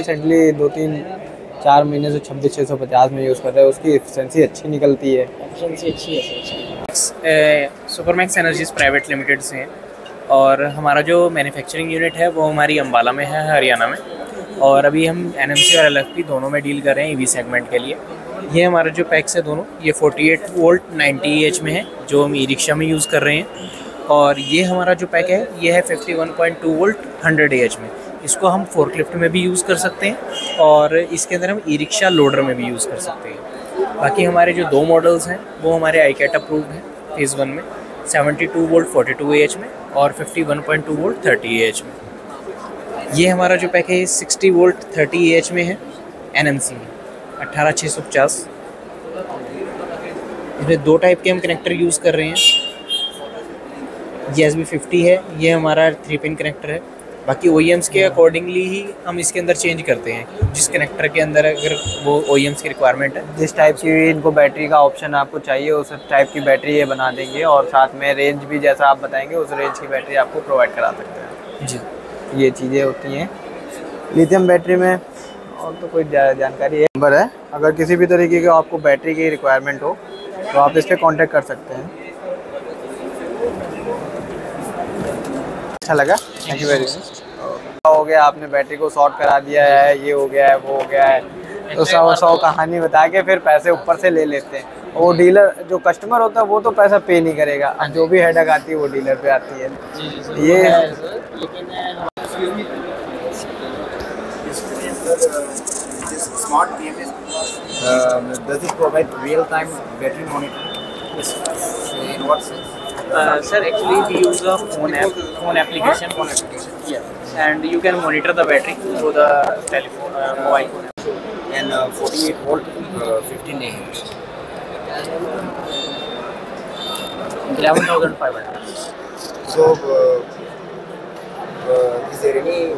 Recently दो तीन, चार महीने से छब्बीस छः सौ पचास में यूज़ कर रहे हैं, उसकी एफिशिएंसी अच्छी निकलती है। अच्छी है सुपरमैक्स एनर्जीज प्राइवेट लिमिटेड से हैं और हमारा जो मैन्युफैक्चरिंग यूनिट है, वो हमारी अम्बाला में है, हरियाणा में। और अभी हम एनएमसी और एलएफपी दोनों में डील कर रहे हैं ईवी सेगमेंट के लिए। ये हमारा जो पैक्स है दोनों, ये 48 वोल्ट 90 एच में है, जो हम ई रिक्शा में यूज़ कर रहे हैं। और ये हमारा जो पैक है, ये है 51.2 वोल्ट 100 एच में। इसको हम फोर्कलिफ्ट में भी यूज़ कर सकते हैं और इसके अंदर हम ई रिक्शा लोडर में भी यूज़ कर सकते हैं। बाकी हमारे जो दो मॉडल्स हैं, वो हमारे आई कैट अप्रूव हैं फ़ेज़ वन में 72 वोल्ट 42 एच में और 51.2 वोल्ट 30 एच में। ये हमारा जो पैक है 60 वोल्ट 30 एच में है एन एम सी में अट्ठारह छः सौ पचास। इसमें दो टाइप के हम कनेक्टर यूज़ कर रहे हैं। ये एस बी फिफ्टी है, ये हमारा थ्री पिन कनेक्टर है। बाकी ओ के अकॉर्डिंगली ही हम इसके अंदर चेंज करते हैं जिस कनेक्टर के अंदर अगर वो ओ की रिक्वायरमेंट है। जिस टाइप की इनको बैटरी का ऑप्शन आपको चाहिए उस टाइप की बैटरी ये बना देंगे और साथ में रेंज भी जैसा आप बताएँगे उस रेंज की बैटरी आपको प्रोवाइड करा सकते हैं। जी। ये चीज़ें होती हैं। लिथियम बैटरी में और तो कोई जानकारी है? नंबर है अगर किसी भी तरीके की आपको बैटरी की रिक्वायरमेंट हो तो आप इस पर कॉन्टेक्ट कर सकते हैं। अच्छा लगा। थैंक यू वेरी मच हो गया? आपने बैटरी को शॉर्ट करा दिया है ये हो गया है वो हो गया है। तो सौ सौ कहानी बता के फिर पैसे ऊपर से ले लेते हैं। वो डीलर जो कस्टमर होता है वो तो पैसा पे नहीं करेगा। जो भी हेडक आती है वो डीलर पे आती है। ये smart PMS um, does it provide real-time battery monitoring? Yes. In what sense? Uh, sir, actually we use a phone app, phone application. Phone application. Yeah. And you can monitor the battery through the telephone, uh, mobile phone. app. And uh, 48 volt, uh, 15 ah. 11,500. So, uh, uh, is there any